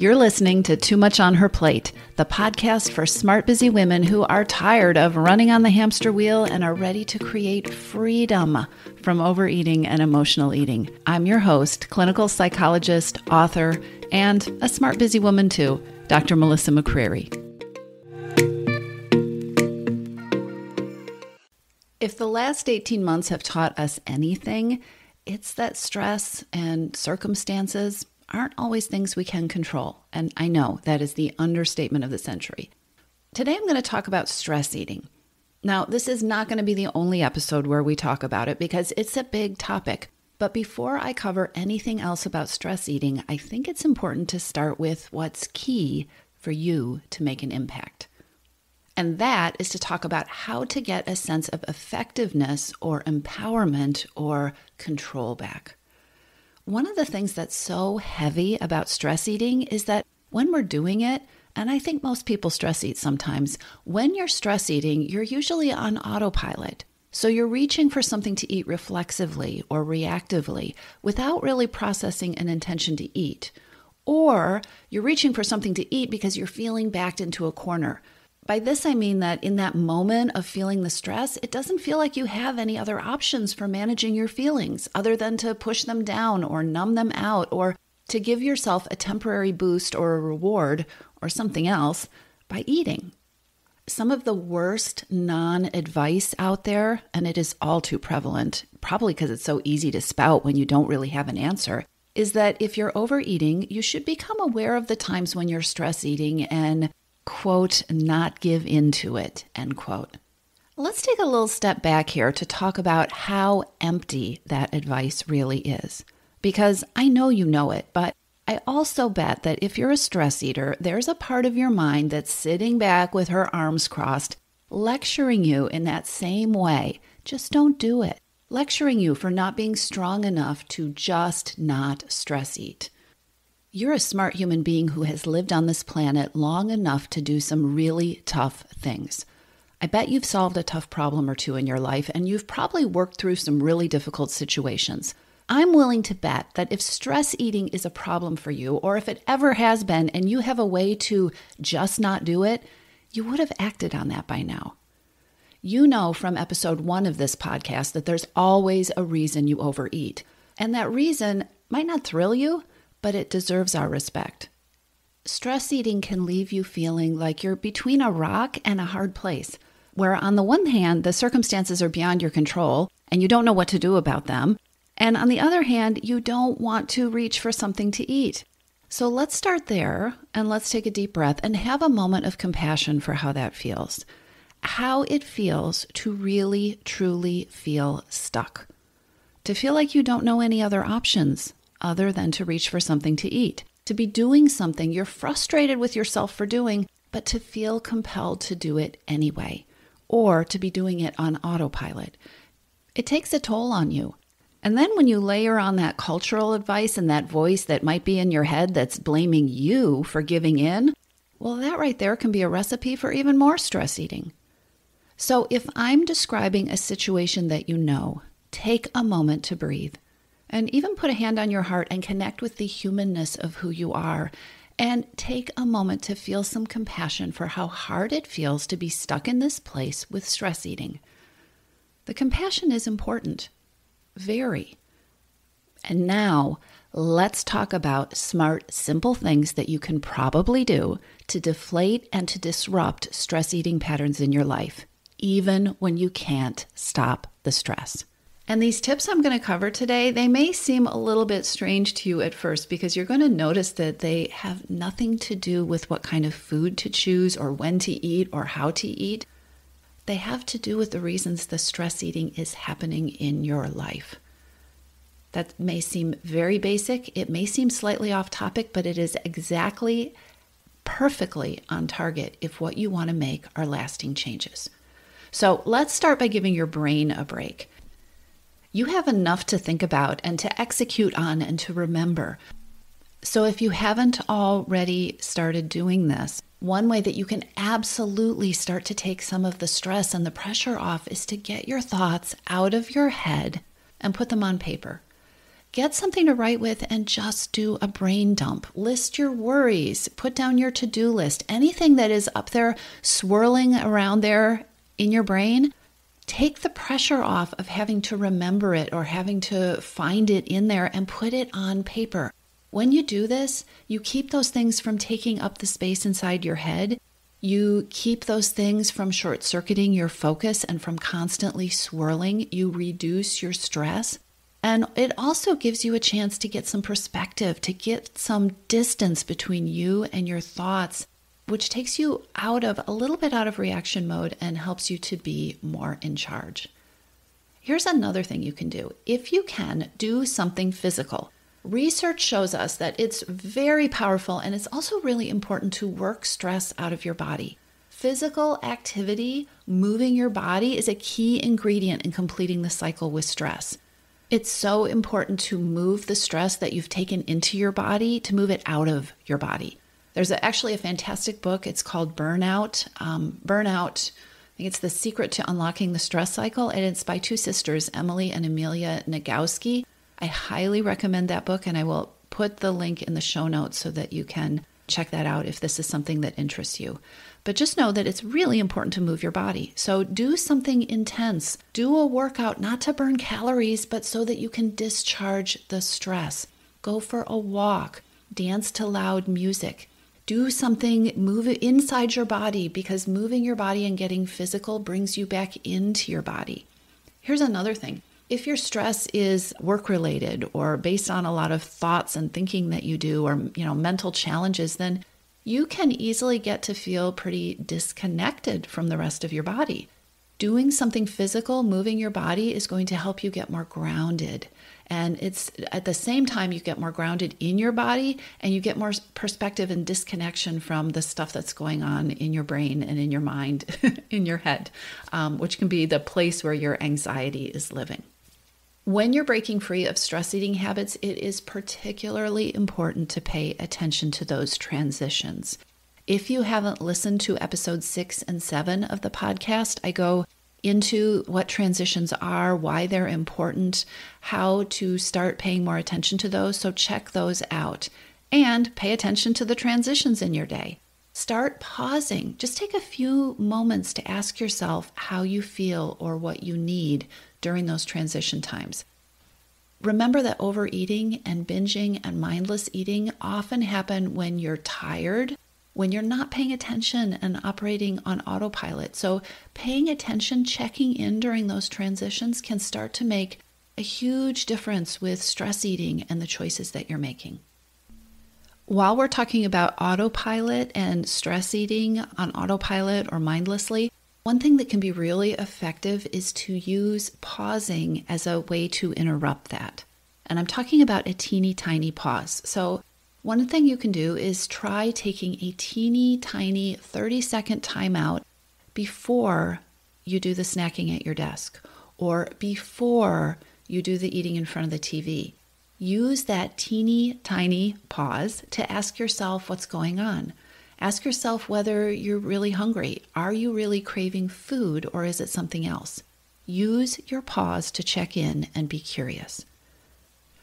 You're listening to Too Much on Her Plate, the podcast for smart, busy women who are tired of running on the hamster wheel and are ready to create freedom from overeating and emotional eating. I'm your host, clinical psychologist, author, and a smart, busy woman too, Dr. Melissa McCreery. If the last 18 months have taught us anything, it's that stress and circumstances aren't always things we can control. And I know that is the understatement of the century. Today I'm going to talk about stress eating. Now, this is not going to be the only episode where we talk about it because it's a big topic. But before I cover anything else about stress eating, I think it's important to start with what's key for you to make an impact. And that is to talk about how to get a sense of effectiveness or empowerment or control back. One of the things that's so heavy about stress eating is that when we're doing it, and I think most people stress eat sometimes, when you're stress eating, you're usually on autopilot. So you're reaching for something to eat reflexively or reactively without really processing an intention to eat. Or you're reaching for something to eat because you're feeling backed into a corner. By this, I mean that in that moment of feeling the stress, it doesn't feel like you have any other options for managing your feelings other than to push them down or numb them out or to give yourself a temporary boost or a reward or something else by eating. Some of the worst non advice out there, and it is all too prevalent, probably because it's so easy to spout when you don't really have an answer, is that if you're overeating, you should become aware of the times when you're stress eating and quote, not give in to it, end quote. Let's take a little step back here to talk about how empty that advice really is. Because I know you know it, but I also bet that if you're a stress eater, there's a part of your mind that's sitting back with her arms crossed, lecturing you in that same way. Just don't do it. Lecturing you for not being strong enough to just not stress eat. You're a smart human being who has lived on this planet long enough to do some really tough things. I bet you've solved a tough problem or two in your life, and you've probably worked through some really difficult situations. I'm willing to bet that if stress eating is a problem for you, or if it ever has been, and you have a way to just not do it, you would have acted on that by now. You know from episode one of this podcast that there's always a reason you overeat. And that reason might not thrill you, but it deserves our respect. Stress eating can leave you feeling like you're between a rock and a hard place, where on the one hand, the circumstances are beyond your control and you don't know what to do about them. And on the other hand, you don't want to reach for something to eat. So let's start there and let's take a deep breath and have a moment of compassion for how that feels. How it feels to really, truly feel stuck. To feel like you don't know any other options other than to reach for something to eat, to be doing something you're frustrated with yourself for doing, but to feel compelled to do it anyway, or to be doing it on autopilot. It takes a toll on you. And then when you layer on that cultural advice and that voice that might be in your head that's blaming you for giving in, well, that right there can be a recipe for even more stress eating. So if I'm describing a situation that you know, take a moment to breathe. And even put a hand on your heart and connect with the humanness of who you are. And take a moment to feel some compassion for how hard it feels to be stuck in this place with stress eating. The compassion is important, very. And now, let's talk about smart, simple things that you can probably do to deflate and to disrupt stress eating patterns in your life, even when you can't stop the stress. And these tips I'm going to cover today, they may seem a little bit strange to you at first because you're going to notice that they have nothing to do with what kind of food to choose or when to eat or how to eat. They have to do with the reasons the stress eating is happening in your life. That may seem very basic, it may seem slightly off topic, but it is exactly perfectly on target if what you want to make are lasting changes. So let's start by giving your brain a break you have enough to think about and to execute on and to remember. So, if you haven't already started doing this, one way that you can absolutely start to take some of the stress and the pressure off is to get your thoughts out of your head and put them on paper. Get something to write with and just do a brain dump. List your worries, put down your to do list, anything that is up there swirling around there in your brain. Take the pressure off of having to remember it or having to find it in there and put it on paper. When you do this, you keep those things from taking up the space inside your head. You keep those things from short circuiting your focus and from constantly swirling. You reduce your stress. And it also gives you a chance to get some perspective, to get some distance between you and your thoughts, which takes you out of a little bit out of reaction mode and helps you to be more in charge. Here's another thing you can do. If you can, do something physical. Research shows us that it's very powerful and it's also really important to work stress out of your body. Physical activity, moving your body, is a key ingredient in completing the cycle with stress. It's so important to move the stress that you've taken into your body to move it out of your body. There's a, actually a fantastic book. It's called Burnout. Um, Burnout, I think it's The Secret to Unlocking the Stress Cycle, and it's by two sisters, Emily and Amelia Nagoski. I highly recommend that book, and I will put the link in the show notes so that you can check that out if this is something that interests you. But just know that it's really important to move your body. So do something intense. Do a workout, not to burn calories, but so that you can discharge the stress. Go for a walk. Dance to loud music. Do something, move it inside your body because moving your body and getting physical brings you back into your body. Here's another thing if your stress is work related or based on a lot of thoughts and thinking that you do or you know mental challenges then you can easily get to feel pretty disconnected from the rest of your body. Doing something physical, moving your body, is going to help you get more grounded. And it's at the same time, you get more grounded in your body and you get more perspective and disconnection from the stuff that's going on in your brain and in your mind, in your head, um, which can be the place where your anxiety is living. When you're breaking free of stress eating habits, it is particularly important to pay attention to those transitions. If you haven't listened to episode six and seven of the podcast, I go into what transitions are, why they're important, how to start paying more attention to those. So check those out and pay attention to the transitions in your day. Start pausing. Just take a few moments to ask yourself how you feel or what you need during those transition times. Remember that overeating and binging and mindless eating often happen when you're tired, when you're not paying attention and operating on autopilot. So, paying attention, checking in during those transitions can start to make a huge difference with stress eating and the choices that you're making. While we're talking about autopilot and stress eating on autopilot or mindlessly, one thing that can be really effective is to use pausing as a way to interrupt that. And I'm talking about a teeny tiny pause. So, one thing you can do is try taking a teeny tiny 30 second timeout before you do the snacking at your desk or before you do the eating in front of the TV. Use that teeny tiny pause to ask yourself what's going on. Ask yourself whether you're really hungry. Are you really craving food or is it something else? Use your pause to check in and be curious.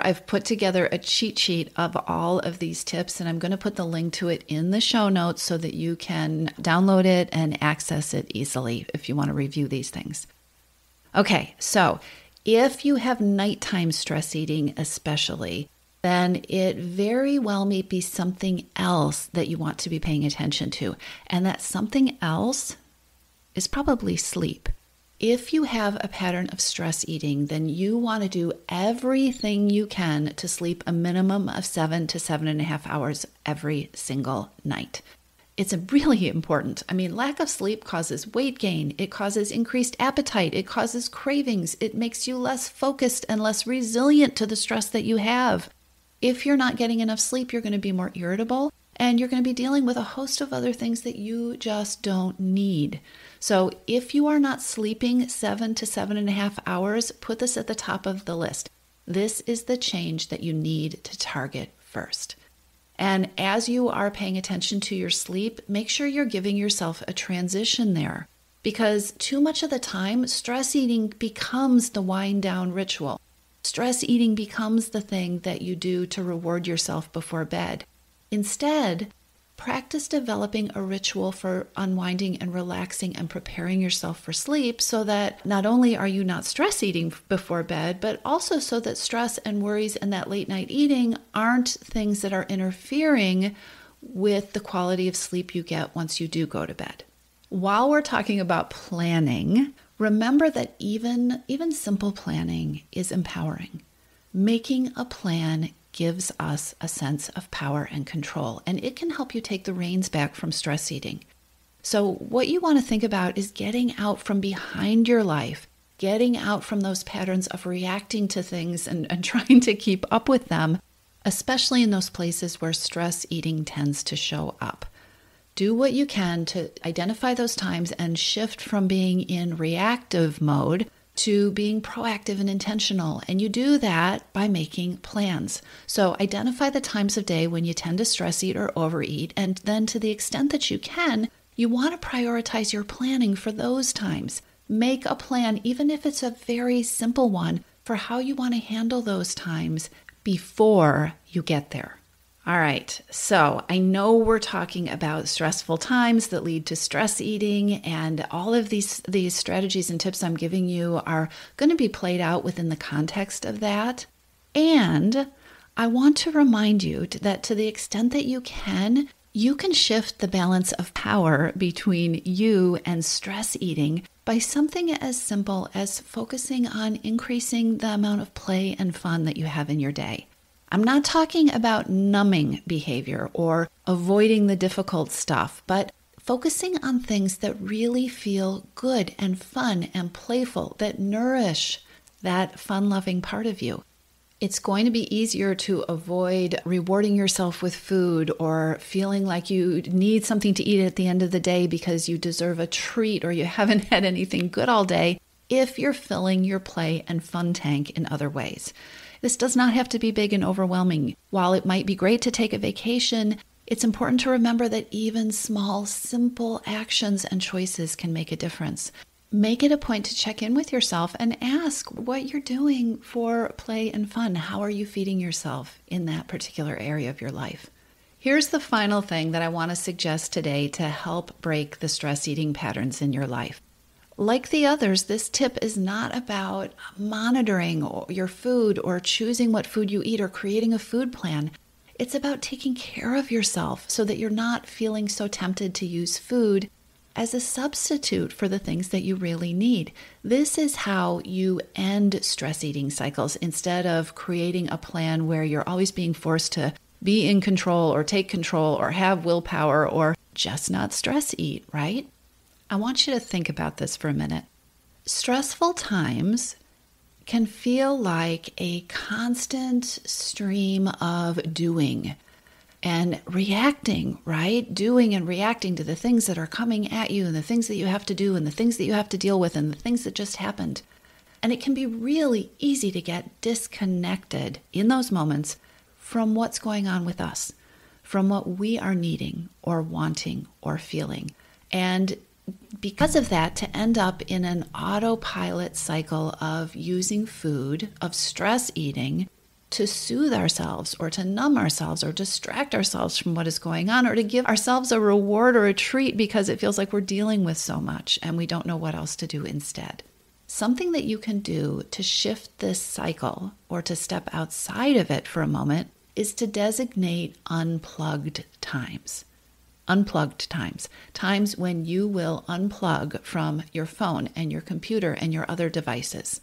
I've put together a cheat sheet of all of these tips, and I'm going to put the link to it in the show notes so that you can download it and access it easily if you want to review these things. Okay, so if you have nighttime stress eating, especially, then it very well may be something else that you want to be paying attention to. And that something else is probably sleep. If you have a pattern of stress eating, then you want to do everything you can to sleep a minimum of seven to seven and a half hours every single night. It's really important. I mean, lack of sleep causes weight gain, it causes increased appetite, it causes cravings, it makes you less focused and less resilient to the stress that you have. If you're not getting enough sleep, you're going to be more irritable and you're going to be dealing with a host of other things that you just don't need. So, if you are not sleeping seven to seven and a half hours, put this at the top of the list. This is the change that you need to target first. And as you are paying attention to your sleep, make sure you're giving yourself a transition there because too much of the time, stress eating becomes the wind down ritual. stress eating becomes the thing that you do to reward yourself before bed. Instead, practice developing a ritual for unwinding and relaxing and preparing yourself for sleep so that not only are you not stress eating before bed, but also so that stress and worries and that late night eating aren't things that are interfering with the quality of sleep you get once you do go to bed. While we're talking about planning, remember that even even simple planning is empowering. Making a plan gives us a sense of power and control, and it can help you take the reins back from stress eating. So, what you want to think about is getting out from behind your life, getting out from those patterns of reacting to things and, and trying to keep up with them, especially in those places where stress eating tends to show up. Do what you can to identify those times and shift from being in reactive mode to being proactive and intentional. And you do that by making plans. So identify the times of day when you tend to stress eat or overeat. And then, to the extent that you can, you want to prioritize your planning for those times. Make a plan, even if it's a very simple one, for how you want to handle those times before you get there. All right, so I know we're talking about stressful times that lead to stress eating, and all of these these strategies and tips I'm giving you are going to be played out within the context of that. And I want to remind you that to the extent that you can, you can shift the balance of power between you and stress eating by something as simple as focusing on increasing the amount of play and fun that you have in your day. I'm not talking about numbing behavior or avoiding the difficult stuff, but focusing on things that really feel good and fun and playful, that nourish that fun loving part of you. It's going to be easier to avoid rewarding yourself with food or feeling like you need something to eat at the end of the day because you deserve a treat or you haven't had anything good all day if you're filling your play and fun tank in other ways. This does not have to be big and overwhelming. While it might be great to take a vacation, it's important to remember that even small, simple actions and choices can make a difference. Make it a point to check in with yourself and ask what you're doing for play and fun. How are you feeding yourself in that particular area of your life? Here's the final thing that I want to suggest today to help break the stress eating patterns in your life. Like the others, this tip is not about monitoring your food or choosing what food you eat or creating a food plan. It's about taking care of yourself so that you're not feeling so tempted to use food as a substitute for the things that you really need. This is how you end stress eating cycles instead of creating a plan where you're always being forced to be in control or take control or have willpower or just not stress eat, right? I want you to think about this for a minute. Stressful times can feel like a constant stream of doing and reacting, right? Doing and reacting to the things that are coming at you and the things that you have to do and the things that you have to deal with and the things that just happened. And it can be really easy to get disconnected in those moments from what's going on with us, from what we are needing or wanting or feeling. And because of that, to end up in an autopilot cycle of using food, of stress eating, to soothe ourselves or to numb ourselves or distract ourselves from what is going on or to give ourselves a reward or a treat because it feels like we're dealing with so much and we don't know what else to do instead. Something that you can do to shift this cycle or to step outside of it for a moment is to designate unplugged times unplugged times, times when you will unplug from your phone and your computer and your other devices.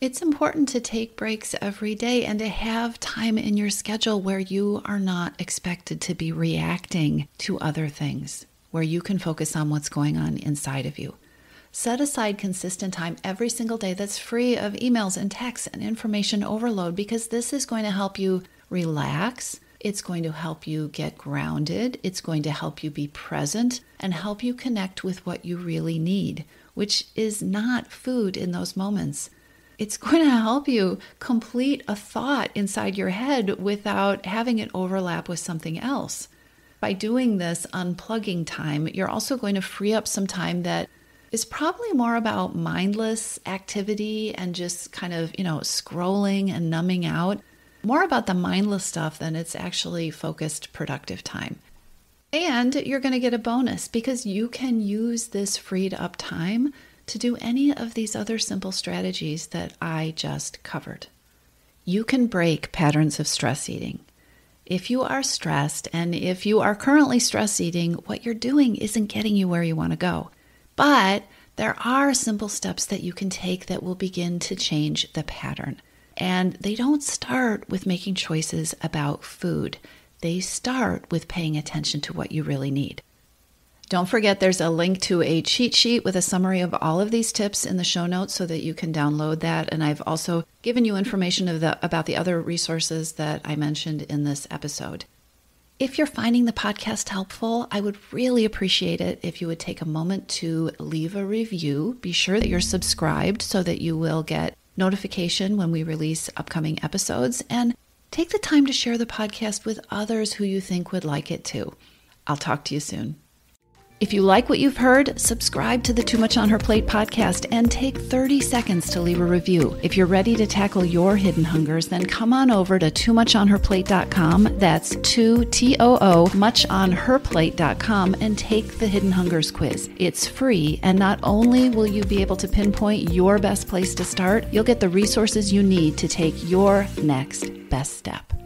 It's important to take breaks every day and to have time in your schedule where you are not expected to be reacting to other things, where you can focus on what's going on inside of you. Set aside consistent time every single day that's free of emails and texts and information overload because this is going to help you relax it's going to help you get grounded. It's going to help you be present and help you connect with what you really need, which is not food in those moments. It's going to help you complete a thought inside your head without having it overlap with something else. By doing this unplugging time, you're also going to free up some time that is probably more about mindless activity and just kind of, you know, scrolling and numbing out. More about the mindless stuff than it's actually focused, productive time. And you're going to get a bonus because you can use this freed up time to do any of these other simple strategies that I just covered. You can break patterns of stress eating. If you are stressed and if you are currently stress eating, what you're doing isn't getting you where you want to go. But there are simple steps that you can take that will begin to change the pattern. And they don't start with making choices about food, they start with paying attention to what you really need. Don't forget there's a link to a cheat sheet with a summary of all of these tips in the show notes so that you can download that. And I've also given you information of the, about the other resources that I mentioned in this episode. If you're finding the podcast helpful, I would really appreciate it if you would take a moment to leave a review. Be sure that you're subscribed so that you will get notification when we release upcoming episodes. And take the time to share the podcast with others who you think would like it too. I'll talk to you soon. If you like what you've heard, subscribe to the Too Much on Her Plate podcast and take 30 seconds to leave a review. If you're ready to tackle your hidden hungers, then come on over to toomuchonherplate.com. That's 2 T O O muchonherplate.com and take the hidden hungers quiz. It's free, and not only will you be able to pinpoint your best place to start, you'll get the resources you need to take your next best step.